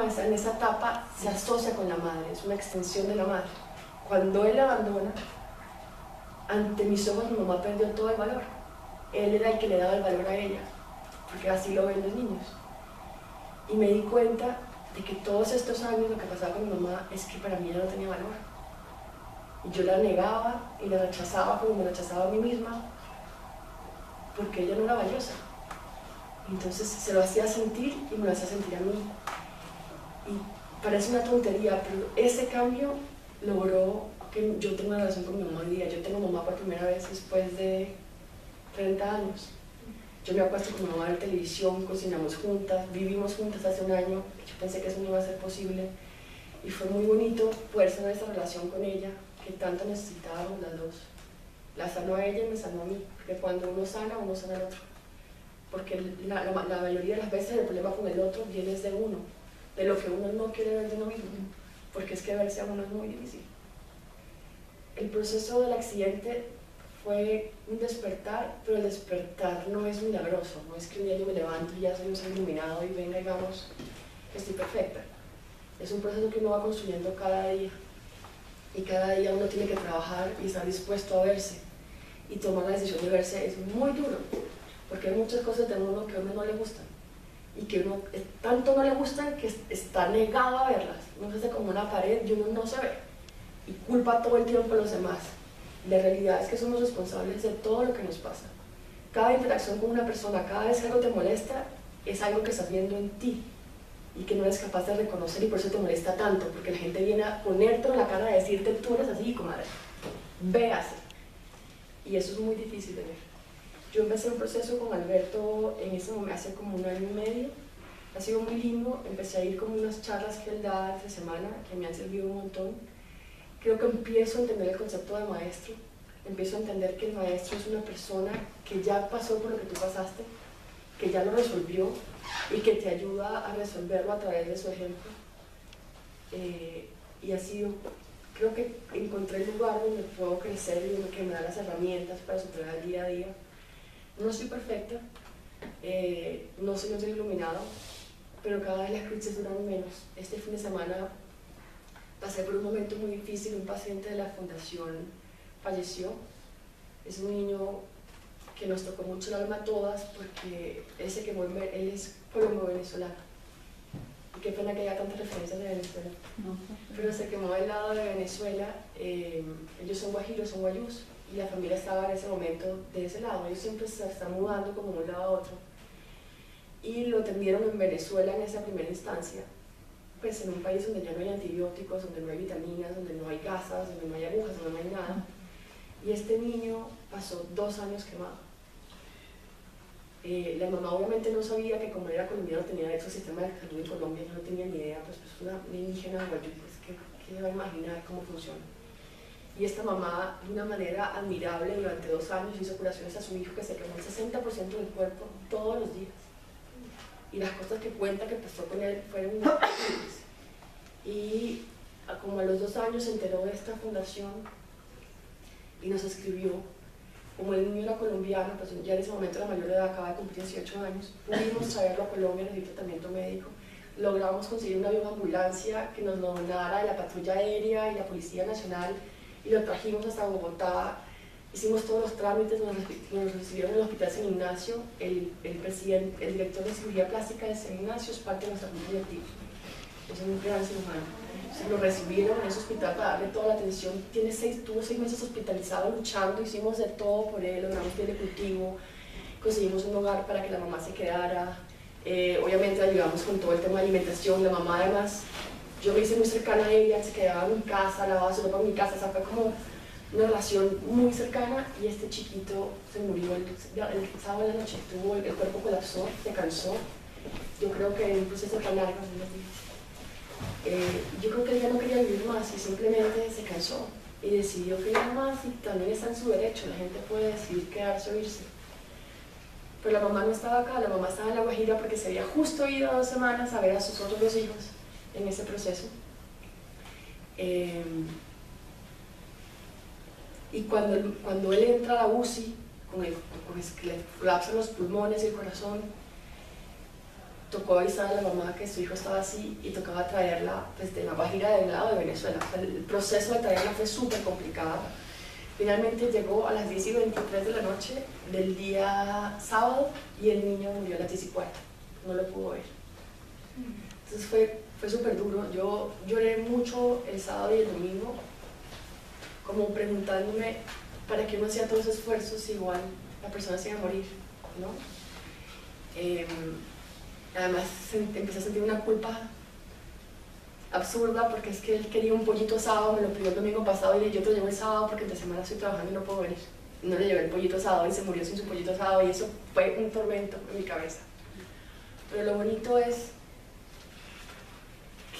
en esa etapa se asocia con la madre, es una extensión de la madre. Cuando él abandona, ante mis ojos mi mamá perdió todo el valor. Él era el que le daba el valor a ella, porque así lo ven los niños. Y me di cuenta de que todos estos años lo que pasaba con mi mamá es que para mí ella no tenía valor. Y yo la negaba y la rechazaba como me rechazaba a mí misma, porque ella no era valiosa. Entonces se lo hacía sentir y me lo hacía sentir a mí. Y parece una tontería, pero ese cambio logró que yo tenga una relación con mi mamá hoy día. Yo tengo mamá por primera vez después de 30 años. Yo me acuesto con mi mamá en televisión, cocinamos juntas, vivimos juntas hace un año. Yo pensé que eso no iba a ser posible. Y fue muy bonito poder tener esa relación con ella, que tanto necesitábamos las dos. La sanó a ella y me sanó a mí, porque cuando uno sana, uno sana al otro. Porque la, la, la mayoría de las veces el problema con el otro viene de uno, de lo que uno no quiere ver de uno mismo, porque es que verse a uno es muy difícil. El proceso del accidente fue un despertar, pero el despertar no es milagroso, no es que un día yo me levanto y ya soy un ser iluminado y venga y vamos, estoy perfecta. Es un proceso que uno va construyendo cada día y cada día uno tiene que trabajar y estar dispuesto a verse y tomar la decisión de verse es muy duro porque hay muchas cosas del mundo que a uno no le gustan y que uno eh, tanto no le gustan que está negado a verlas. Uno se hace como una pared y uno no se ve. Y culpa todo el tiempo a los demás. La realidad es que somos responsables de todo lo que nos pasa. Cada interacción con una persona, cada vez que algo te molesta es algo que estás viendo en ti y que no eres capaz de reconocer y por eso te molesta tanto, porque la gente viene a ponerte en la cara a decirte tú eres así, comadre, véase. Y eso es muy difícil de ver. Yo empecé un proceso con Alberto en ese momento, hace como un año y medio, ha sido muy lindo, empecé a ir como unas charlas que él da esta semana, que me han servido un montón. Creo que empiezo a entender el concepto de maestro, empiezo a entender que el maestro es una persona que ya pasó por lo que tú pasaste, que ya lo resolvió y que te ayuda a resolverlo a través de su ejemplo. Eh, y ha sido, creo que encontré el lugar donde puedo crecer y donde me da las herramientas para superar el día a día. No soy perfecta, eh, no soy un ser iluminado, pero cada vez las crisis duran menos. Este fin de semana pasé por un momento muy difícil, un paciente de la fundación falleció. Es un niño que nos tocó mucho el alma a todas porque él se quemó, él es colombo-venezolano. Y qué pena que haya tantas referencias de Venezuela. Pero se quemó del lado de Venezuela, eh, ellos son guajiros, son guayús, y la familia estaba en ese momento de ese lado. Ellos siempre se están mudando como de un lado a otro. Y lo atendieron en Venezuela en esa primera instancia, pues en un país donde ya no hay antibióticos, donde no hay vitaminas, donde no hay gasas, donde no hay agujas, donde no hay nada. Y este niño pasó dos años quemado eh, la mamá obviamente no sabía que como era colombiano tenía al sistema de salud en Colombia, yo no tenía ni idea, pues, pues una, indígena guayú, pues ¿qué, ¿qué, va a imaginar cómo funciona? Y esta mamá, de una manera admirable, durante dos años hizo curaciones a su hijo que se quemó el 60% del cuerpo todos los días. Y las cosas que cuenta que pasó con él fueron increíbles. Y como a los dos años se enteró de esta fundación y nos escribió como el niño era colombiano, pues ya en ese momento la mayor de edad acaba de cumplir 18 años, pudimos traerlo a Colombia, recibir tratamiento médico, logramos conseguir una ambulancia que nos donara de la patrulla aérea y la Policía Nacional y lo trajimos hasta Bogotá, hicimos todos los trámites, nos, recibieron en el Hospital San Ignacio, el, el, presidente, el director de cirugía plástica de San Ignacio es parte de nuestra comunidad es un gran cirujano se lo recibieron en ese hospital para darle toda la atención. Tiene seis, tuvo seis meses hospitalizado luchando, hicimos de todo por él, logramos de cultivo, conseguimos un hogar para que la mamá se quedara. Eh, obviamente ayudamos con todo el tema de alimentación. La mamá además, yo me hice muy cercana a ella, se quedaba en mi casa, lavaba su ropa en mi casa, o sea, fue como una relación muy cercana y este chiquito se murió el, sábado de la noche, tuvo, el, cuerpo colapsó, se cansó. Yo creo que en un proceso tan largo, eh, yo creo que ella no quería vivir más y simplemente se cansó y decidió que más y también está en su derecho, la gente puede decidir quedarse o irse. Pero la mamá no estaba acá, la mamá estaba en La Guajira porque se había justo ido dos semanas a ver a sus otros dos hijos en ese proceso. Eh, y cuando, cuando él entra a la UCI, con el, con el que le colapsan los pulmones y el corazón, tocó avisar a la mamá que su hijo estaba así y tocaba traerla desde la Guajira del lado de Venezuela. el proceso de traerla fue súper complicado. Finalmente llegó a las 10 y 23 de la noche del día sábado y el niño murió a las 10 y cuarto. No lo pudo ver. Entonces fue, fue súper duro. Yo lloré mucho el sábado y el domingo, como preguntándome para qué uno hacía todos esos esfuerzos si igual la persona se iba a morir, ¿no? Em, además empecé a sentir una culpa absurda porque es que él quería un pollito asado, me lo pidió el domingo pasado y yo te lo llevo el sábado porque entre semana estoy trabajando y no puedo venir. No le llevé el pollito asado y se murió sin su pollito asado y eso fue un tormento en mi cabeza. Pero lo bonito es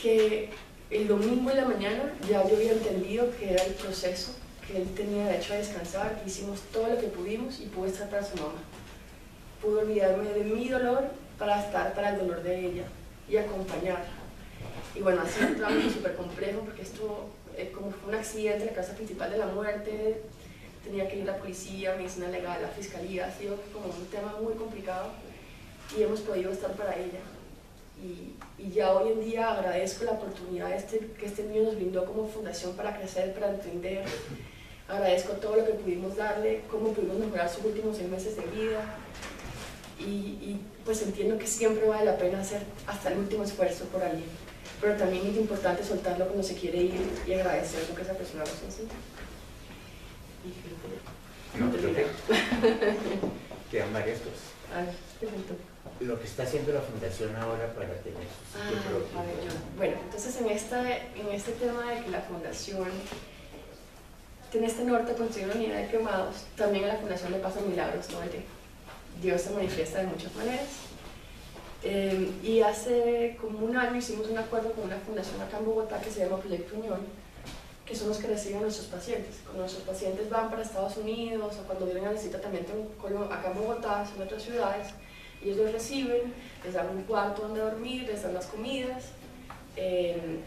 que el domingo en la mañana ya yo había entendido que era el proceso, que él tenía derecho a descansar, hicimos todo lo que pudimos y pude estar para su mamá. Pude olvidarme de mi dolor para estar para el dolor de ella y acompañarla. Y bueno, ha sido un trabajo súper complejo porque esto, eh, como fue un accidente en la casa principal de la muerte, tenía que ir la policía, medicina legal, la fiscalía, ha sido como un tema muy complicado y hemos podido estar para ella. Y, y ya hoy en día agradezco la oportunidad este, que este niño nos brindó como fundación para crecer, para entender. Agradezco todo lo que pudimos darle, cómo pudimos mejorar sus últimos seis meses de vida. Y, y pues entiendo que siempre vale la pena hacer hasta el último esfuerzo por alguien pero también es importante soltarlo cuando se quiere ir y agradecer lo que esa persona nos enseña. No, perfecto. Quedan varias cosas. A ver, Lo que está haciendo la Fundación ahora para tener su sitio ah, propio. Bueno, entonces en, esta, en este tema de que la Fundación tiene este norte construir una unidad de quemados, también a la Fundación le pasan milagros todo el tiempo. Dios se manifiesta de muchas maneras eh, y hace como un año hicimos un acuerdo con una fundación acá en Bogotá que se llama Proyecto Unión, que son los que reciben a nuestros pacientes. Cuando nuestros pacientes van para Estados Unidos o cuando vienen a necesitar tratamiento acá en Bogotá, en otras ciudades, ellos los reciben, les dan un cuarto donde dormir, les dan las comidas. Eh,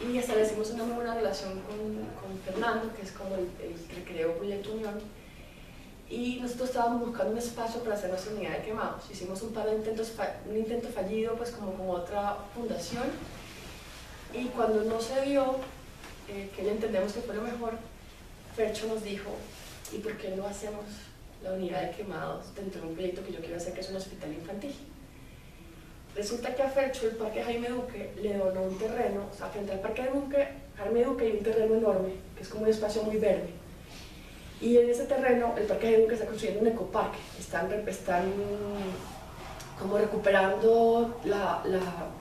y establecimos una muy buena relación con, con Fernando, que es como el, el que creó Proyecto Unión y nosotros estábamos buscando un espacio para hacer nuestra unidad de quemados. Hicimos un par de intentos, un intento fallido pues como con otra fundación y cuando no se dio, eh, que le entendemos que fue lo mejor, Fercho nos dijo, ¿y por qué no hacemos la unidad de quemados dentro de un proyecto que yo quiero hacer que es un hospital infantil? Resulta que a Fercho el Parque Jaime Duque le donó un terreno, o sea, frente al Parque Duque, Jaime Duque hay un terreno enorme, que es como un espacio muy verde y en ese terreno, el Parque de Duque está construyendo un ecoparque. Están, están como recuperando la,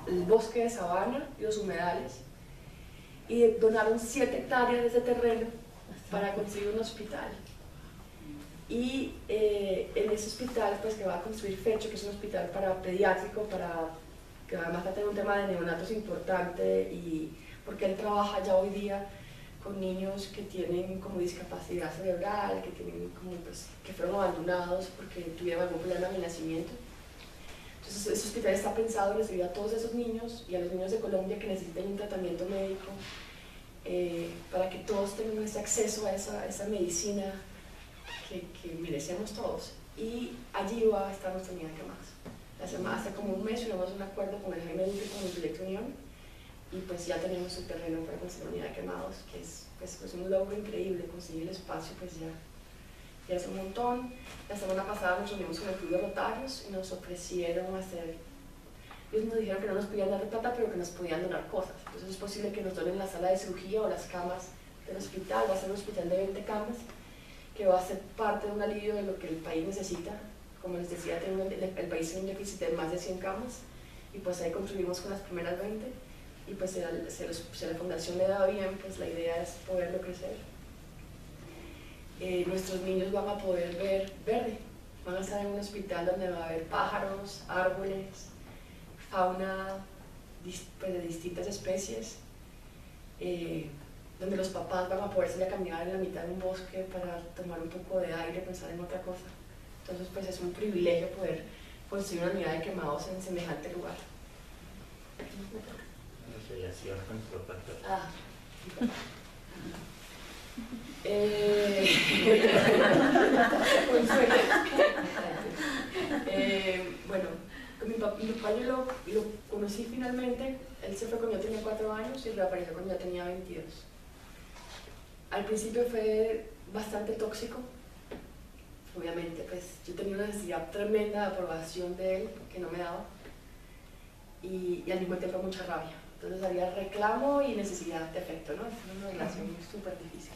el bosque de sabana y los humedales. Y donaron 7 hectáreas de ese terreno para construir un hospital. Y eh, en ese hospital, pues que va a construir Fecho, que es un hospital para pediátrico, para que además va a tener un tema de neonatos importante, y porque él trabaja ya hoy día con niños que tienen como discapacidad cerebral, que, tienen como, pues, que fueron abandonados porque tuvieron algún problema en el nacimiento. Entonces, ese hospital está pensado en recibir a todos esos niños y a los niños de Colombia que necesiten un tratamiento médico eh, para que todos tengan ese acceso a esa, esa medicina que, que, merecemos todos. Y allí va a estar nuestra unidad que más. Hace como un mes firmamos un acuerdo con el Jaime Duque con el Proyecto Unión y pues ya tenemos el terreno para construir unidad de quemados, que es pues, pues, un logro increíble, conseguir el espacio pues ya, ya es un montón. La semana pasada nos reunimos con el Club de Rotarios y nos ofrecieron hacer, ellos nos dijeron que no nos podían dar plata, pero que nos podían donar cosas. Entonces es posible que nos donen la sala de cirugía o las camas del hospital, va a ser un hospital de 20 camas, que va a ser parte de un alivio de lo que el país necesita. Como les decía, el país tiene un déficit de más de 100 camas y pues ahí construimos con las primeras 20 y pues si a, la fundación le da bien, pues la idea es poderlo crecer. Eh, nuestros niños van a poder ver verde, van a estar en un hospital donde va a haber pájaros, árboles, fauna pues, de distintas especies, eh, donde los papás van a poder salir a caminar en la mitad de un bosque para tomar un poco de aire, pensar en otra cosa. Entonces pues es un privilegio poder construir una unidad de quemados en semejante lugar. Ah. Eh, eh, bueno, con mi papá mi papá yo lo, lo conocí finalmente, él se fue cuando yo tenía 4 años y reapareció cuando yo tenía 22. Al principio fue bastante tóxico, obviamente, pues yo tenía una necesidad tremenda de aprobación de él que no me daba y, y al mismo tiempo mucha rabia. Entonces había reclamo y necesidad de afecto, ¿no? Fue una relación súper difícil.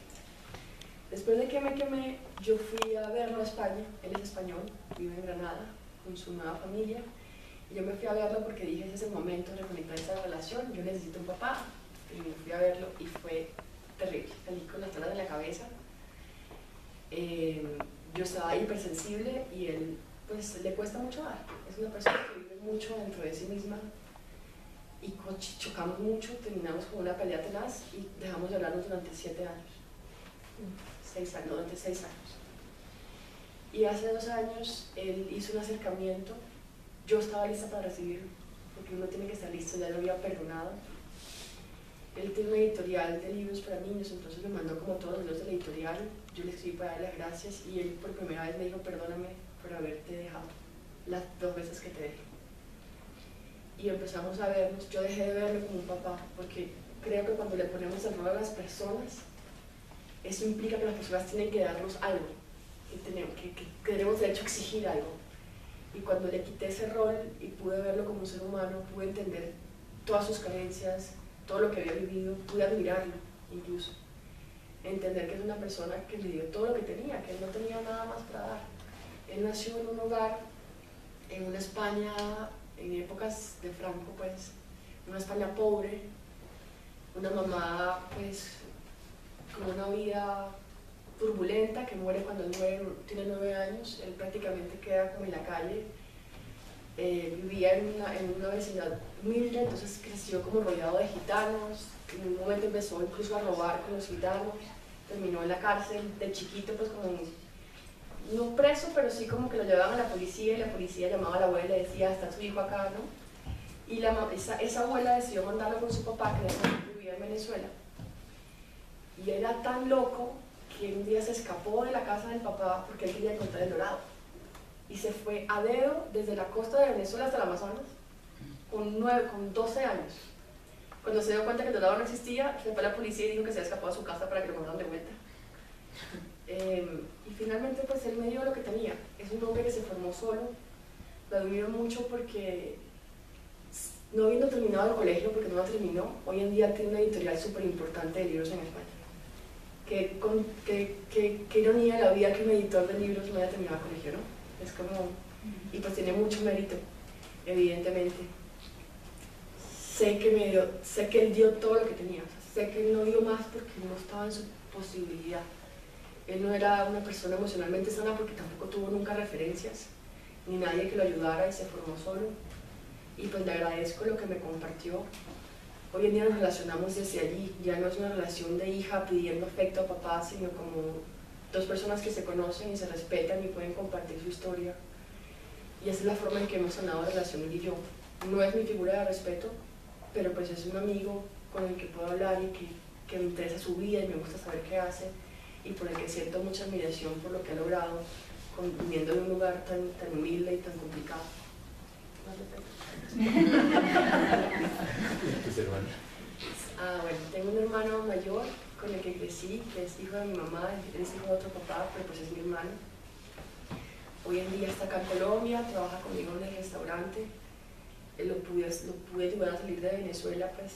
Después de que me quemé, yo fui a verlo a España, él es español, vive en Granada con su nueva familia, y yo me fui a verlo porque dije, ese es el momento de reconectar esa relación, yo necesito un papá, y me fui a verlo y fue terrible, salí con las talas en la cabeza. Eh, yo estaba hipersensible y él, pues, le cuesta mucho dar, es una persona que vive mucho dentro de sí misma, y chocamos mucho, terminamos con una pelea tenaz y dejamos de hablarnos durante siete años seis años, durante seis años. Y hace dos años él hizo un acercamiento, yo estaba lista para recibirlo, porque uno tiene que estar listo, ya lo había perdonado. Él tiene una editorial de libros para niños, entonces me mandó como todos los libros de la editorial, yo le escribí para darle las gracias y él por primera vez me dijo perdóname por haberte dejado las dos veces que te dejé. Y empezamos a vernos, yo dejé de verlo como un papá, porque creo que cuando le ponemos el rol a las personas, eso implica que las personas tienen que darnos algo, que tenemos, que, que, tenemos derecho a exigir algo. Y cuando le quité ese rol y pude verlo como un ser humano, pude entender todas sus carencias, todo lo que había vivido, pude admirarlo incluso. Entender que es una persona que le dio todo lo que tenía, que él no tenía nada más para dar. Él nació en un hogar, en una España, en épocas de Franco, pues, una España pobre, una mamá, pues, con una vida turbulenta, que muere cuando él tiene nueve años, él prácticamente queda como en la calle. Eh, vivía en una, en una vecindad humilde, entonces creció como rodeado de gitanos, en un momento empezó incluso a robar con los gitanos, terminó en la cárcel de chiquito, pues como no preso, pero sí como que lo llevaban a la policía y la policía llamaba a la abuela y le decía, está su hijo acá, ¿no? Y esa, esa abuela decidió mandarlo con su papá, que vivía en Venezuela, y era tan loco que un día se escapó de la casa del papá porque él quería encontrar el dorado. Y se fue a dedo desde la costa de Venezuela hasta el Amazonas con, nueve, con 12 años. Cuando se dio cuenta que el dorado no existía, se fue a la policía y dijo que se había escapado a su casa para que lo mandaran de vuelta. Em, y finalmente pues él me dio lo que tenía. Es un hombre que se formó solo. Lo admiro mucho porque no habiendo terminado el colegio, porque no lo terminó, hoy en día tiene una editorial súper importante de libros en España qué, qué, qué, qué, ironía la vida que un editor de libros no haya terminado el colegio, ¿no? Es como, y pues tiene mucho mérito, evidentemente. Sé que, me dio, sé que él dio todo lo que tenía, sé que él no dio más porque no estaba en su posibilidad. Él no era una persona emocionalmente sana porque tampoco tuvo nunca referencias, ni nadie que lo ayudara y se formó solo. Y pues le agradezco lo que me compartió Hoy en día nos relacionamos desde allí, ya no es una relación de hija pidiendo afecto a papá, sino como dos personas que se conocen y se respetan y pueden compartir su historia. Y esa es la forma en que hemos sanado la relación él y yo. No es mi figura de respeto, pero pues es un amigo con el que puedo hablar y que, que me interesa su vida y me gusta saber qué hace y por el que siento mucha admiración por lo que ha logrado, viviendo en un lugar tan, tan humilde y tan complicado. ¿Tus hermanos? Ah, bueno, tengo un hermano mayor el que es hijo de mi mamá, es hijo de otro papá, pero pues es mi hermano. Hoy en día está acá en Colombia, trabaja conmigo en el restaurante. Lo pude, lo pude ayudar a salir de Venezuela, pues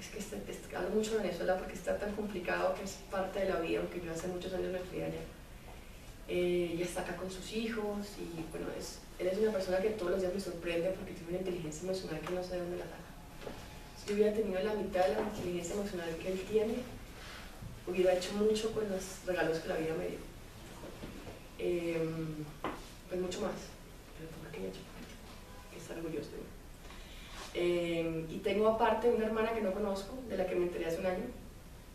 es que este, hablo mucho de Venezuela porque está tan complicado que es parte de la vida, aunque yo hace muchos años me fui allá. Eh, está acá con sus hijos y bueno, es, él es una persona que todos los días me sorprende porque tiene una inteligencia emocional que no sé de dónde la saca. Si yo hubiera tenido la mitad de la inteligencia emocional que él tiene, hubiera hecho mucho con los regalos que la vida me dio. Eh, pues mucho más, pero pequeña que es orgulloso de mí. Eh, y tengo aparte una hermana que no conozco, de la que me enteré hace un año,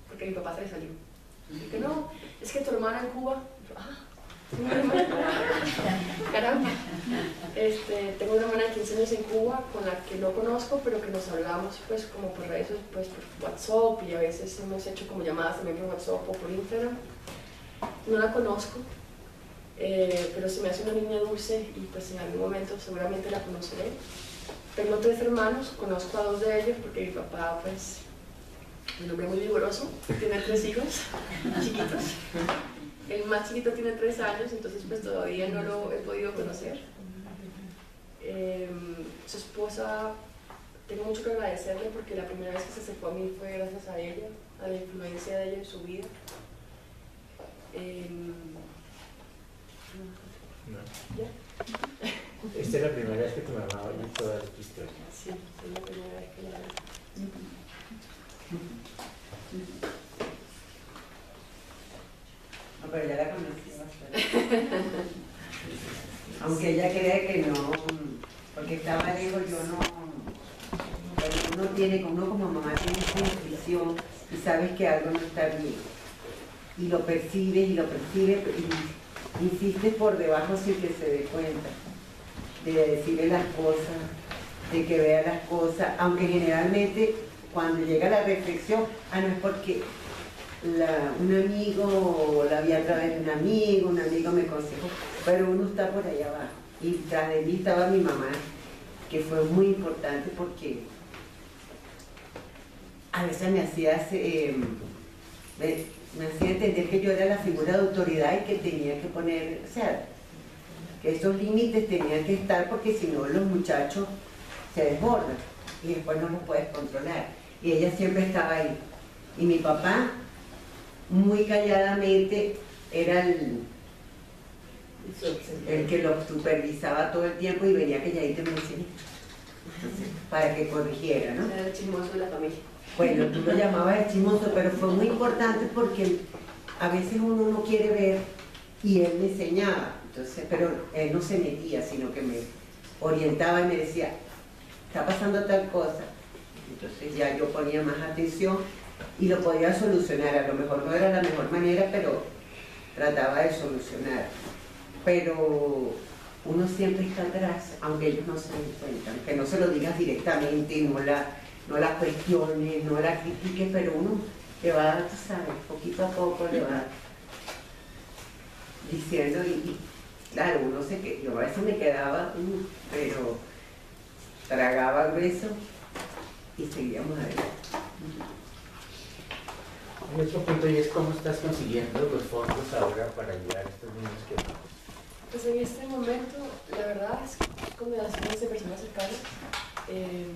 porque mi papá se le salió. Y que no, es que tu hermana en Cuba, ah, Caramba. Este, tengo una hermana de 15 años en Cuba con la que no conozco, pero que nos hablamos pues como por redes, pues por WhatsApp y a veces hemos hecho como llamadas también por WhatsApp o por Instagram. No la conozco, Eh, pero se me hace una niña dulce y pues en algún momento seguramente la conoceré. Tengo tres hermanos, conozco a dos de ellos porque mi papá pues un hombre muy vigoroso, tiene tres hijos chiquitos. El más chiquito tiene tres años, entonces pues todavía no lo he podido conocer. Em, su esposa, tengo mucho que agradecerle porque la primera vez que se acercó a mí fue gracias a ella, a la influencia de ella en su vida. Em, ¿Ya? Esta es la primera vez que tu mamá oye toda esta historia. Sí, es la primera vez que la veo. Pero ya la conocí bastante. Aunque ella cree que no, porque estaba lejos, yo no. Uno tiene, uno como mamá tiene esa intuición y sabes que algo no está bien. Y lo percibes y lo percibes y insistes por debajo sin que se dé cuenta. De decirle las cosas, de que vea las cosas, aunque generalmente cuando llega la reflexión, ah, no es porque un amigo la vi a través de un amigo, un amigo me aconsejó, pero uno está por allá abajo. Y tras de mí estaba mi mamá, que fue muy importante porque a veces me hacía, eh, me, hacía entender que yo era la figura de autoridad y que tenía que poner, o sea, que esos límites tenían que estar porque si no los muchachos se desbordan y después no los puedes controlar. Y ella siempre estaba ahí. Y mi papá muy calladamente era el, el que lo supervisaba todo el tiempo y venía calladito y me decía, para que corrigiera, ¿no? Era el chismoso de la familia. Bueno, tú lo llamabas el chismoso, pero fue muy importante porque a veces uno no quiere ver y él me enseñaba, entonces, pero él no se metía, sino que me orientaba y me decía, está pasando tal cosa. Entonces ya yo ponía más atención y lo podía solucionar. A lo mejor no era la mejor manera, pero trataba de solucionar. Pero uno siempre está atrás, aunque ellos no se den cuenta, aunque no se lo digas directamente, no la, no la cuestiones, no la critiques, pero uno le va, tú sabes, poquito a poco le va diciendo y, claro, uno sé que yo a veces me quedaba, uh, pero tragaba el beso y seguíamos adelante. Otro punto y es cómo estás consiguiendo los fondos ahora para ayudar a estos niños que... Pues en este momento, la verdad es que con relaciones de personas cercanas, eh,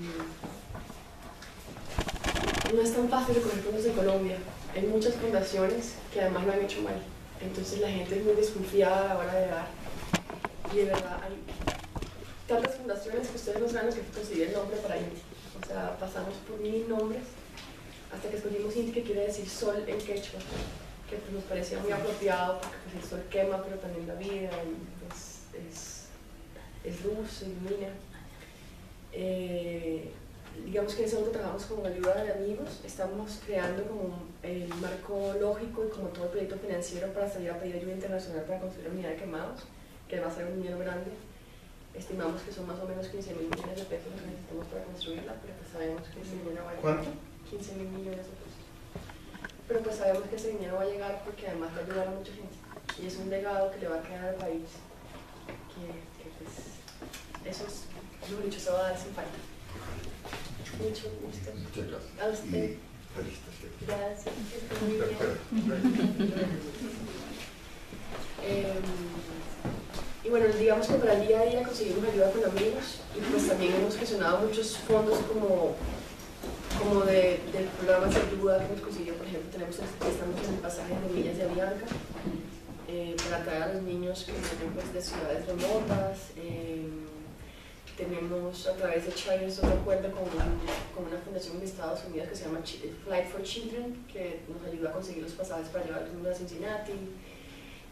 no es tan fácil recoger fondos de Colombia. Hay muchas fundaciones que además lo han hecho mal. Entonces la gente es muy desconfiada a la hora de dar. Y de verdad hay tantas fundaciones que ustedes no saben que conseguir el nombre para Inti. O sea, pasamos por mil nombres hasta que escogimos Inti, que quiere decir sol en quechua, que pues, nos parecía muy apropiado porque pues, el sol quema, pero también la vida y pues, es, es luz, ilumina. Eh, digamos que en ese momento trabajamos con ayuda de amigos, estamos creando como el marco lógico y como todo el proyecto financiero para salir a pedir ayuda internacional para construir una unidad de quemados, que va a ser un dinero grande. Estimamos que son más o menos 15 mil millones de pesos que necesitamos para construirla, pero pues sabemos que ese dinero va a llegar. ¿Cuánto? 15 mil millones de pesos. Pero pues sabemos que ese dinero va a llegar porque además va a ayudar a mucha gente. Y es un legado que le va a quedar al país. Que, que pues, eso es, lo dicho, se va a dar sin falta. Mucho gusto. Muchas gracias. A usted. Y felicitaciones. Gracias. muy bien. Eh, y bueno, digamos que para el día a día conseguimos ayuda con amigos y pues también hemos gestionado muchos fondos como, como de, del programa de ayuda que hemos conseguido, por ejemplo, tenemos, estamos en el pasaje de Millas de Avianca eh, para traer a los niños que vienen pues, de ciudades remotas. eh, tenemos a través de Children's un acuerdo con, un- con una fundación en Estados Unidos que se llama Flight for Children, que nos ayuda a conseguir los pasajes para llevar a los niños a Cincinnati.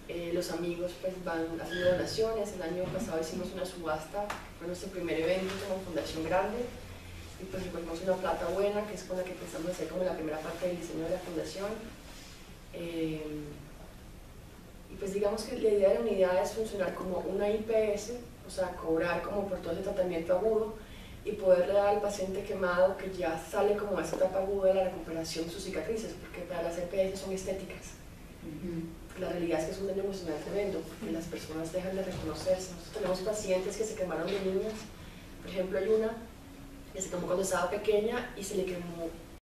Eh, los amigos pues van haciendo donaciones. El año pasado hicimos una subasta, fue nuestro primer evento como fundación grande y pues recogimos una plata buena, que es con la que pensamos hacer como la primera parte del diseño de la fundación. Eh, y pues digamos que la idea de la unidad es funcionar como una IPS, o sea, cobrar como por todo ese tratamiento agudo y poderle dar al paciente quemado que ya sale como de esa etapa aguda de la recuperación sus cicatrices, porque para las EPS son estéticas. La realidad es que es un daño emocional tremendo, porque las personas dejan de reconocerse. Nosotros tenemos pacientes que se quemaron de niñas, por ejemplo hay una y se como cuando estaba pequeña y se le quemó